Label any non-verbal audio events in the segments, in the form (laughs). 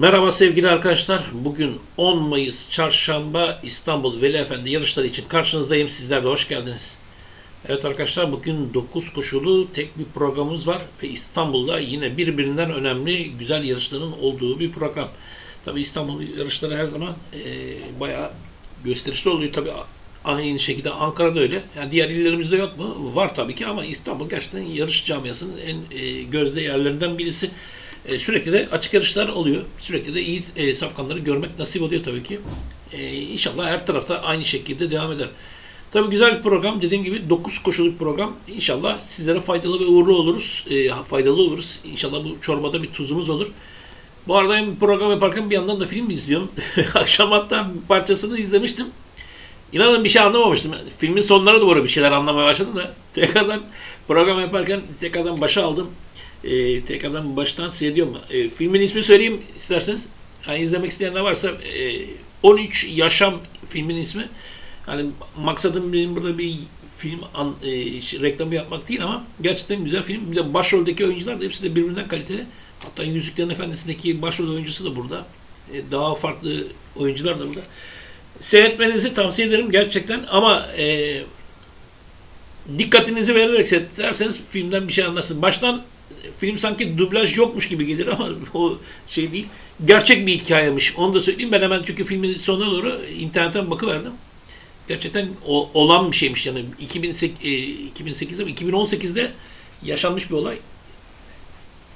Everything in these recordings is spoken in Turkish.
Merhaba sevgili arkadaşlar. Bugün 10 Mayıs Çarşamba İstanbul Veli Efendi yarışları için karşınızdayım. Sizler de hoş geldiniz. Evet arkadaşlar bugün 9 koşulu tek bir programımız var ve İstanbul'da yine birbirinden önemli güzel yarışların olduğu bir program. Tabi İstanbul yarışları her zaman e, bayağı gösterişli oluyor. Tabi aynı şekilde Ankara'da öyle. Yani diğer illerimizde yok mu? Var tabii ki ama İstanbul gerçekten yarış camiasının en e, gözde yerlerinden birisi. E, sürekli de açık yarışlar oluyor. Sürekli de iyi e, safkanları görmek nasip oluyor tabii ki. E, inşallah her tarafta aynı şekilde devam eder. Tabii güzel bir program. Dediğim gibi 9 koşuluk program. İnşallah sizlere faydalı ve uğurlu oluruz. E, faydalı oluruz. İnşallah bu çorbada bir tuzumuz olur. Bu arada hem program yaparken bir yandan da film izliyorum. (laughs) Akşam hatta parçasını izlemiştim. İnanın bir şey anlamamıştım. Filmin sonlara doğru bir şeyler anlamaya başladım da (laughs) tekrardan program yaparken tekrardan başa aldım. E, tekrardan baştan seyrediyorum. E, filmin ismi söyleyeyim isterseniz. Yani izlemek isteyenler varsa e, 13 Yaşam filmin ismi. Hani maksadım benim burada bir film an, e, reklamı yapmak değil ama gerçekten güzel film. Bir de başroldeki oyuncular da hepsi de birbirinden kaliteli. Hatta Yüzüklerin Efendisi'ndeki başrol oyuncusu da burada. E, daha farklı oyuncular da burada. Seyretmenizi tavsiye ederim gerçekten ama e, dikkatinizi vererek seyrederseniz filmden bir şey anlarsınız. Baştan film sanki dublaj yokmuş gibi gelir ama (laughs) o şey değil. Gerçek bir hikayemiş. Onu da söyleyeyim. Ben hemen çünkü filmin sonuna doğru internetten bakıverdim. Gerçekten o, olan bir şeymiş yani 2008, e, 2008'de 2018'de yaşanmış bir olay.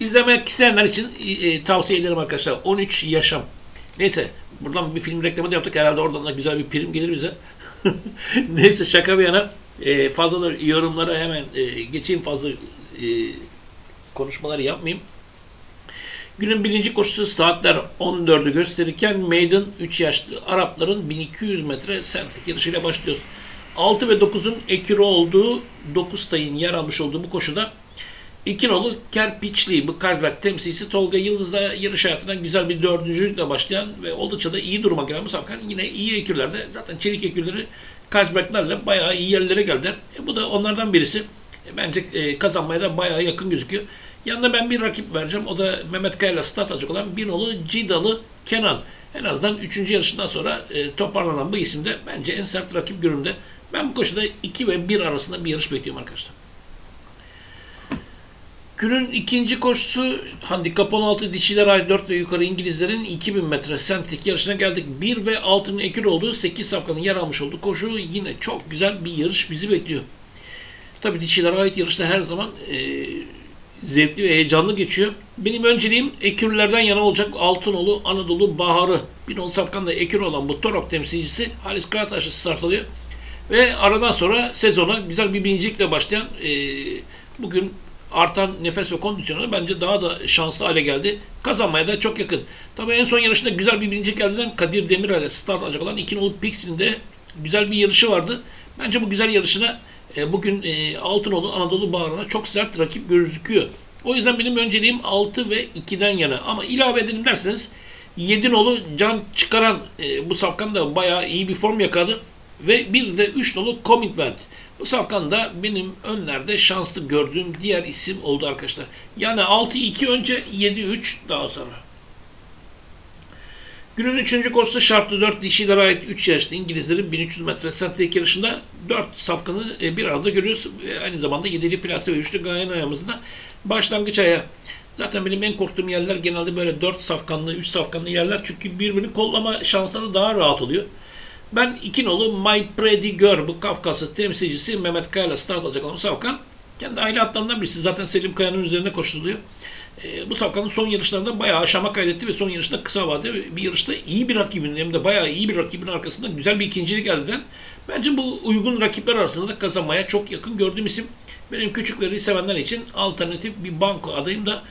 İzlemek isteyenler için e, tavsiye ederim arkadaşlar. 13 Yaşam. Neyse buradan bir film reklamı da yaptık. Herhalde oradan da güzel bir prim gelir bize. (laughs) Neyse şaka bir yana e, fazla yorumlara hemen e, geçeyim fazla e, konuşmaları yapmayayım. Günün birinci koşusu saatler 14'ü gösterirken Maiden 3 yaşlı Arapların 1200 metre sertlik yarışıyla başlıyoruz. 6 ve 9'un ekürü olduğu 9 tayın yer almış olduğu bu koşuda İki Kerpiçli, bu Karsberg temsilcisi Tolga Yıldız'la yarış hayatından güzel bir dördüncülükle başlayan ve oldukça da iyi duruma gelen bu safkan yine iyi ekürlerde zaten çelik ekürleri Karsberg'lerle bayağı iyi yerlere geldiler. E, bu da onlardan birisi. E, bence e, kazanmaya da bayağı yakın gözüküyor. Yanında ben bir rakip vereceğim. O da Mehmet Kaya'yla start alacak olan bir nolu Cidalı Kenan. En azından 3. yarışından sonra e, toparlanan bu isimde bence en sert rakip göründe. Ben bu koşuda 2 ve 1 arasında bir yarış bekliyorum arkadaşlar. Günün ikinci koşusu handikap 16 dişiler ay 4 ve yukarı İngilizlerin 2000 metre sentrik yarışına geldik. 1 ve 6'nın ekür olduğu 8 safkanın yer almış olduğu koşu yine çok güzel bir yarış bizi bekliyor. Tabi dişilere ait yarışta her zaman e, zevkli ve heyecanlı geçiyor. Benim önceliğim ekürlerden yana olacak Altınolu Anadolu Baharı. Bir nolu safkan da ekür olan bu Torok temsilcisi Halis Karataş'ı start alıyor. Ve aradan sonra sezona güzel bir birincilikle başlayan e, bugün artan nefes ve kondisyonu bence daha da şanslı hale geldi. Kazanmaya da çok yakın. Tabii en son yarışında güzel bir birinci geldiğinden Kadir Demirel'e start alacak olan 2 nolu Pixie'nin de güzel bir yarışı vardı. Bence bu güzel yarışına e, bugün e, Altınoğlu Anadolu Bağrı'na çok sert rakip gözüküyor. O yüzden benim önceliğim 6 ve 2'den yana. Ama ilave edelim derseniz 7 nolu can çıkaran e, bu safkan da bayağı iyi bir form yakaladı. Ve bir de 3 nolu Commitment. Bu safkan da benim önlerde şanslı gördüğüm diğer isim oldu arkadaşlar. Yani 6-2 önce 7-3 daha sonra. Günün 3. koşusu şartlı 4 dişilere ait 3 yaşlı İngilizlerin 1300 metre sentrik yarışında 4 safkanı e, bir arada görüyoruz. Aynı zamanda 7'li plase ve 3'lü gayen ayağımızda başlangıç aya. Zaten benim en korktuğum yerler genelde böyle 4 safkanlı, 3 safkanlı yerler. Çünkü birbirini kollama şansları daha rahat oluyor. Ben iki nolu My Pretty Girl bu Kafkas'ı temsilcisi Mehmet Kaya'la start alacak olan Safkan. Kendi aile atlarından birisi. Zaten Selim Kaya'nın üzerine koşuluyor. E, bu Safkan'ın son yarışlarında bayağı aşama kaydetti ve son yarışta kısa vadede bir yarışta iyi bir rakibin hem de bayağı iyi bir rakibin arkasında güzel bir ikincilik elde eden bence bu uygun rakipler arasında da kazanmaya çok yakın gördüğüm isim. Benim küçükleri sevenler için alternatif bir banko adayım da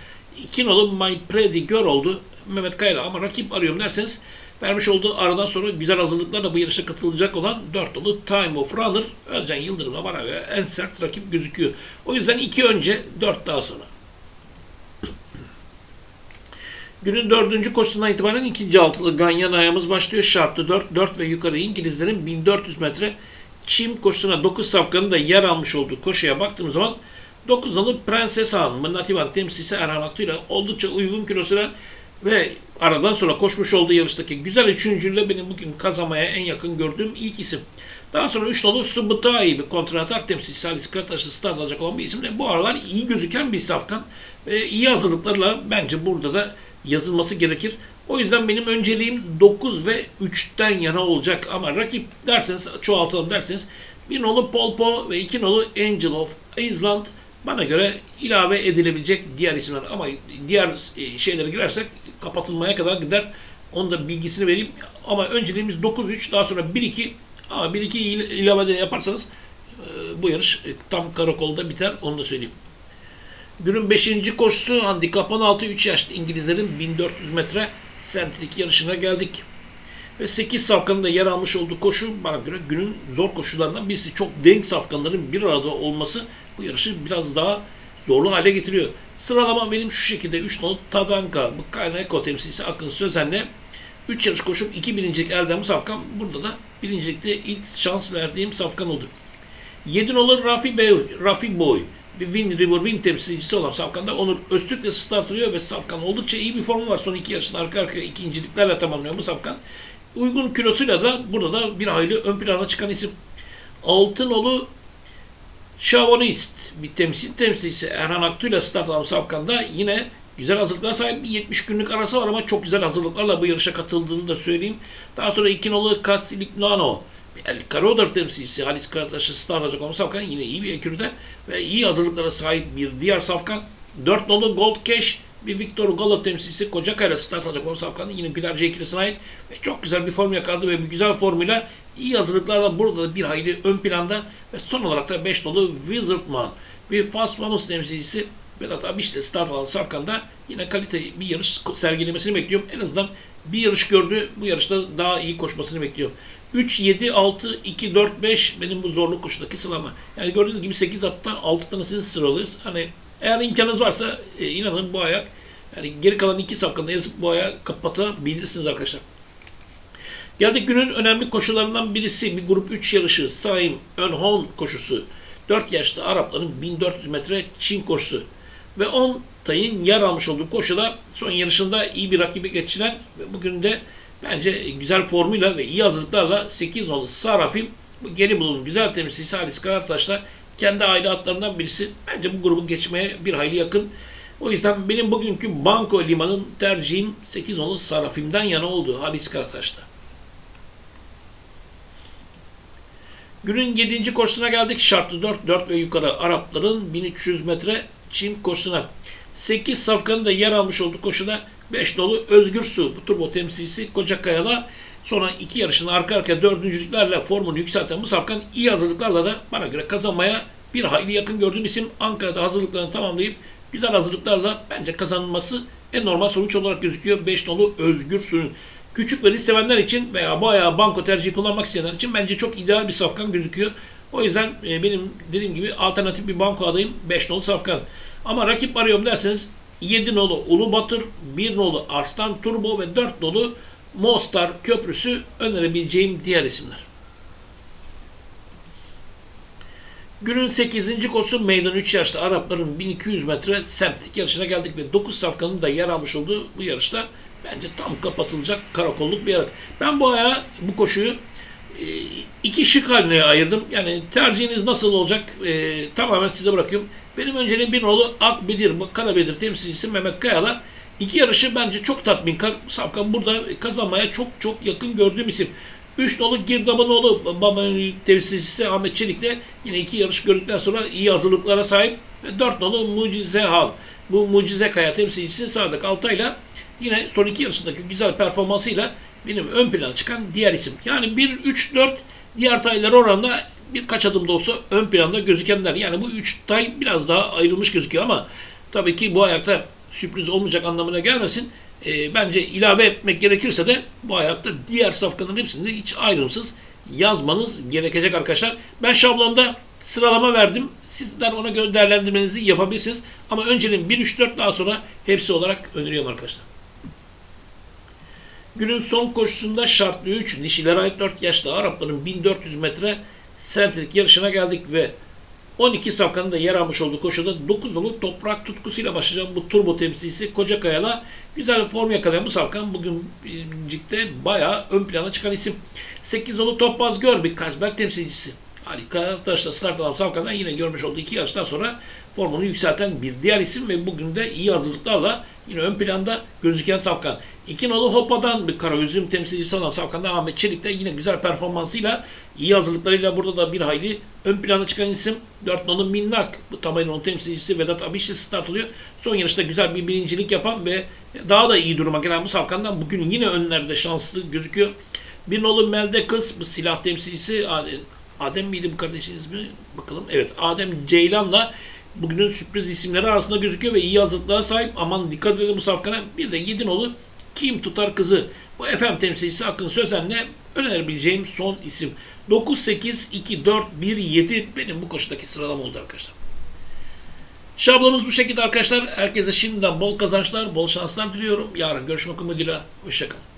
iki nolu My Pretty Girl oldu. Mehmet Kaya'la ama rakip arıyorum derseniz vermiş olduğu aradan sonra güzel hazırlıklarla bu yarışa katılacak olan 4 dolu Time of Runner Özcan Yıldırım'la beraber en sert rakip gözüküyor. O yüzden 2 önce 4 daha sonra. Günün dördüncü koşusundan itibaren ikinci altılı Ganyan ayağımız başlıyor. Şartlı 4, 4 ve yukarı İngilizlerin 1400 metre çim koşusuna 9 safkanın da yer almış olduğu koşuya baktığımız zaman 9 nolu Prenses Han, Nativan temsilcisi Erhan Aktu oldukça uygun kilosuyla Ve aradan sonra koşmuş olduğu yarıştaki güzel üçüncüyle benim bugün kazanmaya en yakın gördüğüm ilk isim. Daha sonra 3 dolu Subutai bir kontratak temsilcisi Halis Karataş'ı start alacak olan bir isim de bu aralar iyi gözüken bir safkan. Ve iyi hazırlıklarla bence burada da yazılması gerekir. O yüzden benim önceliğim 9 ve 3'ten yana olacak. Ama rakip derseniz, çoğaltalım derseniz bir nolu Polpo ve iki nolu Angel of Island bana göre ilave edilebilecek diğer isimler. Ama diğer e, şeylere girersek kapatılmaya kadar gider. Onun da bilgisini vereyim. Ama önceliğimiz 9-3 daha sonra 1-2 ama 1-2 ilave yaparsanız e, bu yarış e, tam karakolda biter. Onu da söyleyeyim. Günün 5. koşusu handikap 16 3 yaşlı İngilizlerin 1400 metre sentrik yarışına geldik. Ve 8 safkanın yer almış olduğu koşu bana göre günün zor koşularından birisi. Çok denk safkanların bir arada olması bu yarışı biraz daha zorlu hale getiriyor. Sıralama benim şu şekilde 3 nolu Tabanka, Kaynako temsilcisi Akın Sözen'le 3 yarış koşup 2 birincilik elde safkan. Burada da birincilikte ilk şans verdiğim safkan oldu. 7 nolu Rafi, Bey, Rafi Boy Win River Win temsilcisi olan Safkan'da Onur Öztürk'le start alıyor ve Safkan oldukça iyi bir formu var. Son iki yarışında arka arkaya ikinciliklerle tamamlıyor bu Safkan. Uygun kilosuyla da burada da bir hayli ön plana çıkan isim. Altınolu Şavonist bir temsil temsilcisi Erhan Aktu ile start alan Safkan'da yine güzel hazırlıklara sahip bir 70 günlük arası var ama çok güzel hazırlıklarla bu yarışa katıldığını da söyleyeyim. Daha sonra iki nolu Castigliano El Carodar temsilcisi Halis Karataş'ı start alacak olan Safkan yine iyi bir ekürde ve iyi hazırlıklara sahip bir diğer Safkan. 4 nolu Gold Cash bir Victor Galo temsilcisi Kocakay'la start alacak olan Safkan'ın yine Gülerce ikilisine ait ve çok güzel bir form yakaladı ve bir güzel formuyla iyi hazırlıklarla burada da bir hayli ön planda ve son olarak da 5 nolu Wizardman bir Fast Famous temsilcisi Vedat Abiş de start alan Safkan'da yine kalite bir yarış sergilemesini bekliyorum. En azından bir yarış gördü. Bu yarışta daha iyi koşmasını bekliyorum. 3, 7, 6, 2, 4, 5 benim bu zorluk koşudaki sıralama. Yani gördüğünüz gibi 8 attan 6 tanesini sıralıyoruz. Hani eğer imkanınız varsa e, inanın bu ayak yani geri kalan iki safkanda yazıp bu ayağı kapatabilirsiniz arkadaşlar. Geldik günün önemli koşularından birisi bir grup 3 yarışı Saim Önhon koşusu. 4 yaşlı Arapların 1400 metre Çin koşusu. Ve 10 tayın yer almış olduğu koşuda son yarışında iyi bir rakibi geçiren ve bugün de bence güzel formuyla ve iyi hazırlıklarla 8 nolu Sarafim bu geri bulunun güzel temsilcisi Halis Karataş'la kendi aile atlarından birisi. Bence bu grubu geçmeye bir hayli yakın. O yüzden benim bugünkü Banko Liman'ın tercihim 8 nolu Sarafim'den yana oldu Halis Karataş'ta. Günün 7. koşusuna geldik. Şartlı 4, 4 ve yukarı Arapların 1300 metre Çin koşusuna. 8 safkanın da yer almış olduğu koşuda 5 dolu Özgür Su, bu turbo temsilcisi Kocakaya'la sonra iki yarışın arka arkaya dördüncülüklerle formunu yükselten bu safkan iyi hazırlıklarla da bana göre kazanmaya bir hayli yakın gördüğüm isim Ankara'da hazırlıklarını tamamlayıp güzel hazırlıklarla bence kazanılması en normal sonuç olarak gözüküyor. 5 dolu Özgür Su'nun. Küçük ve risk sevenler için veya bayağı banko tercihi kullanmak isteyenler için bence çok ideal bir safkan gözüküyor. O yüzden e, benim dediğim gibi alternatif bir banko adayım 5 nolu safkan. Ama rakip arıyorum derseniz 7 nolu Ulu Batır, 1 nolu Arslan Turbo ve 4 nolu Mostar Köprüsü önerebileceğim diğer isimler. Günün 8. koşusu meydan 3 yaşlı Arapların 1200 metre semtlik yarışına geldik ve 9 safkanın da yer almış olduğu bu yarışta bence tam kapatılacak karakolluk bir yer. Ben bu aya bu koşuyu e, iki şık haline ayırdım. Yani tercihiniz nasıl olacak e, tamamen size bırakıyorum. Benim önceliğim bir nolu Akbedir, Karabedir temsilcisi Mehmet Kaya'la iki yarışı bence çok tatminkar. Safkan burada kazanmaya çok çok yakın gördüğüm isim. Üç nolu Girdabanoğlu temsilcisi Ahmet Çelik'le yine iki yarış gördükten sonra iyi hazırlıklara sahip. Ve dört nolu Mucize Hal. Bu Mucize Kaya temsilcisi Sadık Altay'la yine son iki yarışındaki güzel performansıyla benim ön plana çıkan diğer isim. Yani 1, 3, 4 diğer taylar oranında birkaç adım da olsa ön planda gözükenler. Yani bu 3 tay biraz daha ayrılmış gözüküyor ama tabii ki bu ayakta sürpriz olmayacak anlamına gelmesin. E, bence ilave etmek gerekirse de bu ayakta diğer safkanın hepsini hiç ayrımsız yazmanız gerekecek arkadaşlar. Ben şablonda sıralama verdim. Sizler ona göre değerlendirmenizi yapabilirsiniz. Ama önceliğin 1, 3, 4 daha sonra hepsi olarak öneriyorum arkadaşlar. Günün son koşusunda şartlı 3 dişilere ait 4 yaşlı Arapların 1400 metre sentrik yarışına geldik ve 12 safkanın da yer almış olduğu koşuda 9 dolu toprak tutkusuyla başlayacağım bu turbo temsilcisi Kocakaya'la güzel bir form yakalayan bu safkan bugün cikte bayağı ön plana çıkan isim. 8 dolu Topaz Gör bir Kazberg temsilcisi. Harika arkadaşlar start alan safkandan yine görmüş olduğu iki yarıştan sonra formunu yükselten bir diğer isim ve bugün de iyi hazırlıklarla yine ön planda gözüken safkan. İki nolu Hopa'dan bir kara üzüm temsilcisi olan Safkan'da Ahmet Çelik de yine güzel performansıyla, iyi hazırlıklarıyla burada da bir hayli ön plana çıkan isim. Dört nolu Minnak, bu Tamay'ın temsilcisi Vedat Abişli start alıyor. Son yarışta güzel bir birincilik yapan ve daha da iyi duruma gelen bu Safkan'dan bugün yine önlerde şanslı gözüküyor. Bir nolu Melde Kız, bu silah temsilcisi Adem, miydi bu kardeşin ismi? Bakalım. Evet, Adem Ceylan'la bugünün sürpriz isimleri arasında gözüküyor ve iyi hazırlıklara sahip. Aman dikkat edin bu safkana. Bir de Yedinoğlu kim tutar kızı? Bu FM temsilcisi Akın Sözen'le önerebileceğim son isim. 9, 8, 2, 4, 1, 7 benim bu koşudaki sıralama oldu arkadaşlar. Şablonumuz bu şekilde arkadaşlar. Herkese şimdiden bol kazançlar, bol şanslar diliyorum. Yarın görüşmek umuduyla. Hoşçakalın.